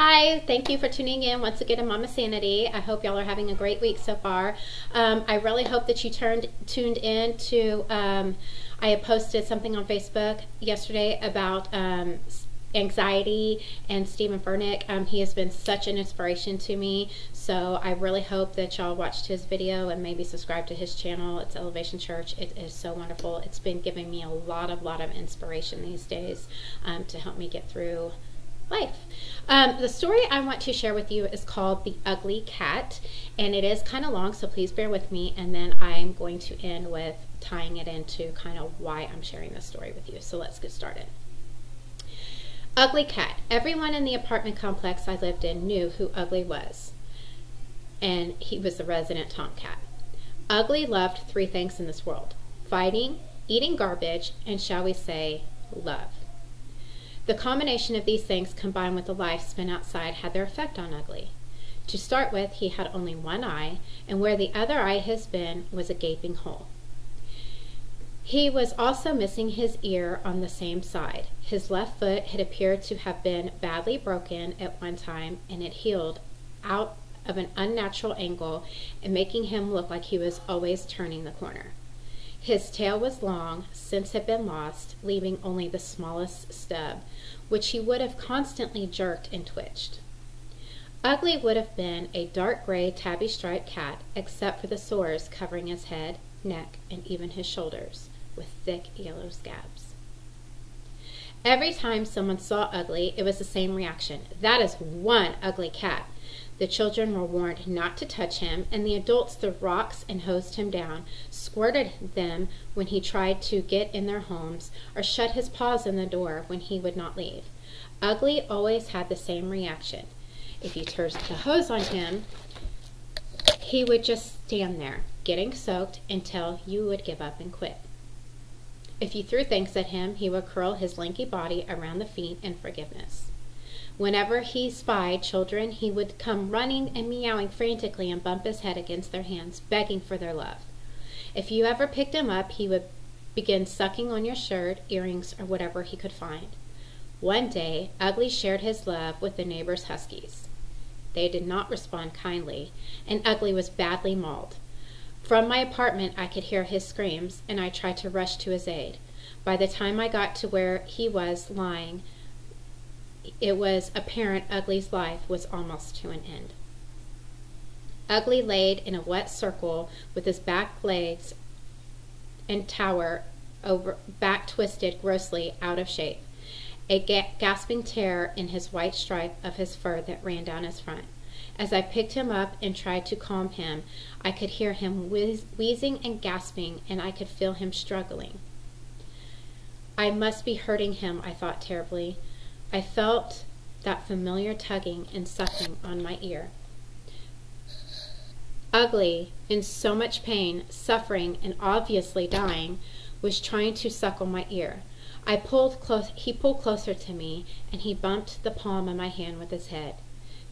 Hi, thank you for tuning in once again to Mama Sanity. I hope y'all are having a great week so far. Um, I really hope that you turned tuned in to. Um, I posted something on Facebook yesterday about um, anxiety and Stephen Furtick. Um, he has been such an inspiration to me. So I really hope that y'all watched his video and maybe subscribe to his channel. It's Elevation Church. It is so wonderful. It's been giving me a lot of lot of inspiration these days um, to help me get through life. Um, the story I want to share with you is called The Ugly Cat, and it is kind of long, so please bear with me. And then I'm going to end with tying it into kind of why I'm sharing this story with you. So let's get started. Ugly Cat. Everyone in the apartment complex I lived in knew who Ugly was, and he was the resident tomcat. Ugly loved three things in this world fighting, eating garbage, and shall we say, love. The combination of these things combined with the life spent outside had their effect on Ugly. To start with, he had only one eye, and where the other eye has been was a gaping hole. He was also missing his ear on the same side. His left foot had appeared to have been badly broken at one time, and it healed out of an unnatural angle and making him look like he was always turning the corner. His tail was long, since had been lost, leaving only the smallest stub, which he would have constantly jerked and twitched. Ugly would have been a dark gray tabby striped cat, except for the sores covering his head, neck, and even his shoulders, with thick yellow scabs. Every time someone saw Ugly, it was the same reaction. That is one ugly cat. The children were warned not to touch him, and the adults threw rocks and hosed him down, squirted them when he tried to get in their homes, or shut his paws in the door when he would not leave. Ugly always had the same reaction. If you turned the hose on him, he would just stand there, getting soaked until you would give up and quit. If you threw things at him, he would curl his lanky body around the feet in forgiveness. Whenever he spied children, he would come running and meowing frantically and bump his head against their hands, begging for their love. If you ever picked him up, he would begin sucking on your shirt, earrings, or whatever he could find. One day, Ugly shared his love with the neighbor's huskies. They did not respond kindly, and Ugly was badly mauled. From my apartment, I could hear his screams, and I tried to rush to his aid. By the time I got to where he was lying, it was apparent Ugly's life was almost to an end. Ugly laid in a wet circle with his back legs and tower over back twisted grossly out of shape, a ga- gasping tear in his white stripe of his fur that ran down his front. As I picked him up and tried to calm him, I could hear him wheez- wheezing and gasping, and I could feel him struggling. I must be hurting him, I thought terribly. I felt that familiar tugging and sucking on my ear. Ugly, in so much pain, suffering, and obviously dying, was trying to suckle my ear. I pulled close he pulled closer to me and he bumped the palm of my hand with his head.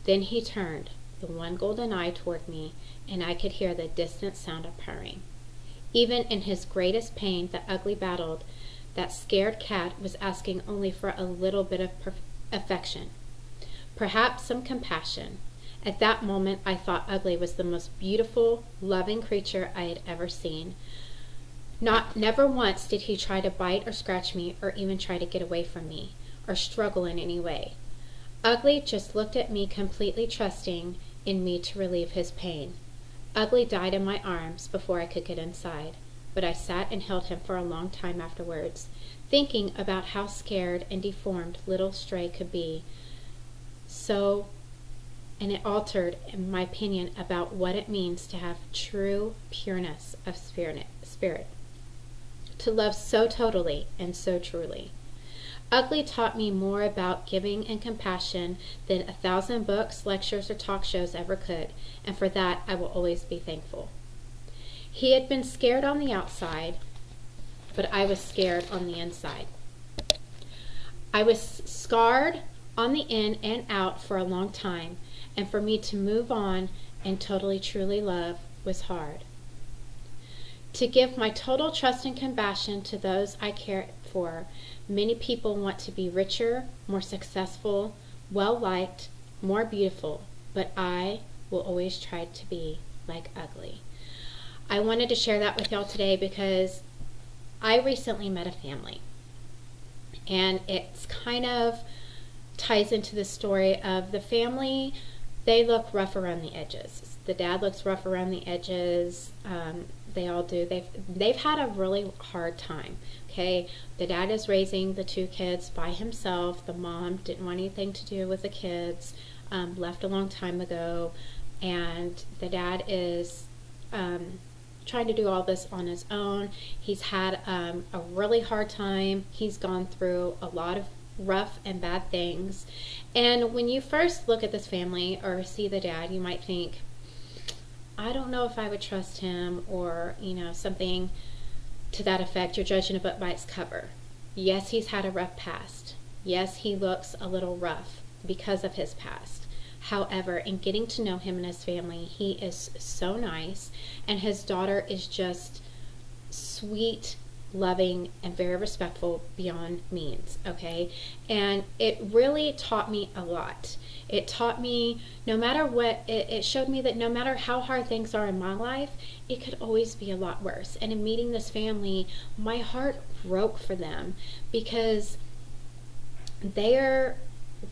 Then he turned, the one golden eye toward me, and I could hear the distant sound of purring. Even in his greatest pain, the ugly battled that scared cat was asking only for a little bit of affection, perhaps some compassion. At that moment, I thought Ugly was the most beautiful, loving creature I had ever seen. Not never once did he try to bite or scratch me or even try to get away from me or struggle in any way. Ugly just looked at me completely trusting in me to relieve his pain. Ugly died in my arms before I could get inside but I sat and held him for a long time afterwards, thinking about how scared and deformed little Stray could be. So, and it altered my opinion about what it means to have true pureness of spirit, to love so totally and so truly. Ugly taught me more about giving and compassion than a thousand books, lectures, or talk shows ever could, and for that I will always be thankful. He had been scared on the outside, but I was scared on the inside. I was scarred on the in and out for a long time, and for me to move on and totally truly love was hard. To give my total trust and compassion to those I care for, many people want to be richer, more successful, well liked, more beautiful, but I will always try to be like ugly. I wanted to share that with y'all today because I recently met a family. And it's kind of ties into the story of the family. They look rough around the edges. The dad looks rough around the edges. Um, they all do. They've they've had a really hard time. Okay, the dad is raising the two kids by himself. The mom didn't want anything to do with the kids. Um, left a long time ago, and the dad is um, trying to do all this on his own. He's had um, a really hard time. He's gone through a lot of rough and bad things. And when you first look at this family or see the dad, you might think, I don't know if I would trust him or, you know, something to that effect. You're judging a book by its cover. Yes, he's had a rough past. Yes, he looks a little rough because of his past. However, in getting to know him and his family, he is so nice, and his daughter is just sweet, loving, and very respectful beyond means. Okay, and it really taught me a lot. It taught me no matter what, it, it showed me that no matter how hard things are in my life, it could always be a lot worse. And in meeting this family, my heart broke for them because they're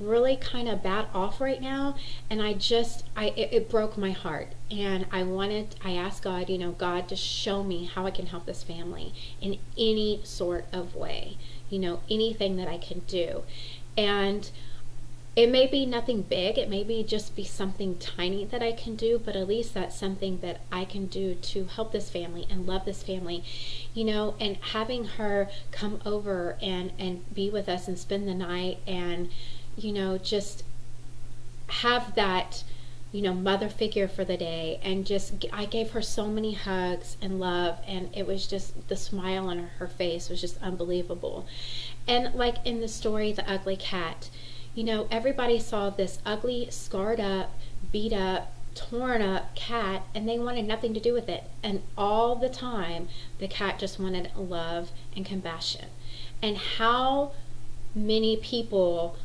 really kind of bad off right now and i just i it, it, broke my heart. And i wanted i asked god you know god to show me how i can help this family in any sort of way you know anything that i can do. And it may be nothing big it may be just be something tiny that i can do but at least that's something that i can do to help this family and love this family you know and having her come over and and be with us and spend the night and you know, just have that, you know, mother figure for the day. And just, I gave her so many hugs and love. And it was just, the smile on her face was just unbelievable. And like in the story, The Ugly Cat, you know, everybody saw this ugly, scarred up, beat up, torn up cat and they wanted nothing to do with it. And all the time, the cat just wanted love and compassion. And how many people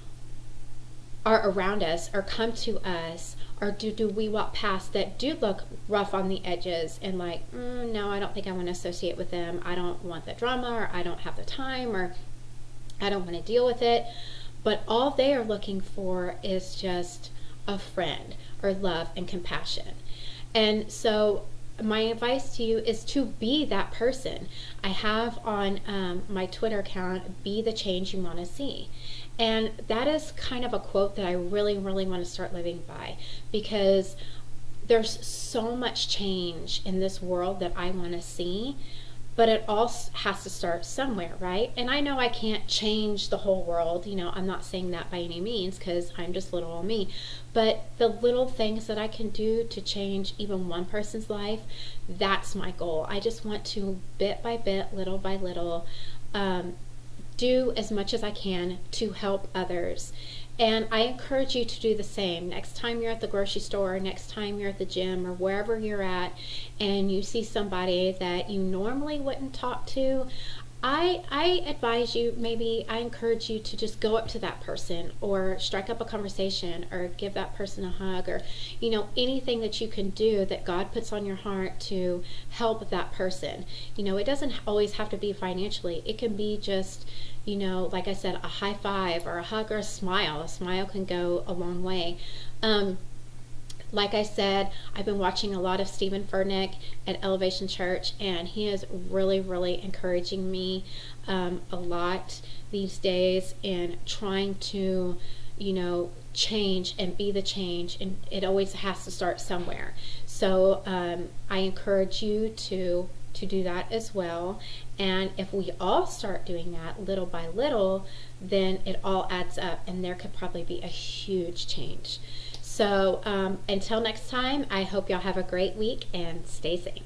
are around us or come to us or do, do we walk past that do look rough on the edges and like mm, no i don't think i want to associate with them i don't want the drama or i don't have the time or i don't want to deal with it but all they are looking for is just a friend or love and compassion and so my advice to you is to be that person. I have on um, my Twitter account, be the change you want to see. And that is kind of a quote that I really, really want to start living by because there's so much change in this world that I want to see, but it all has to start somewhere, right? And I know I can't change the whole world. You know, I'm not saying that by any means because I'm just little old me. But the little things that I can do to change even one person's life, that's my goal. I just want to, bit by bit, little by little, um, do as much as I can to help others. And I encourage you to do the same. Next time you're at the grocery store, next time you're at the gym, or wherever you're at, and you see somebody that you normally wouldn't talk to, I, I advise you, maybe I encourage you to just go up to that person or strike up a conversation or give that person a hug or, you know, anything that you can do that God puts on your heart to help that person. You know, it doesn't always have to be financially, it can be just, you know, like I said, a high five or a hug or a smile. A smile can go a long way. Um, like I said, I've been watching a lot of Stephen Furtick at Elevation Church, and he is really, really encouraging me um, a lot these days in trying to, you know, change and be the change. And it always has to start somewhere. So um, I encourage you to to do that as well. And if we all start doing that little by little, then it all adds up, and there could probably be a huge change. So um, until next time, I hope y'all have a great week and stay safe.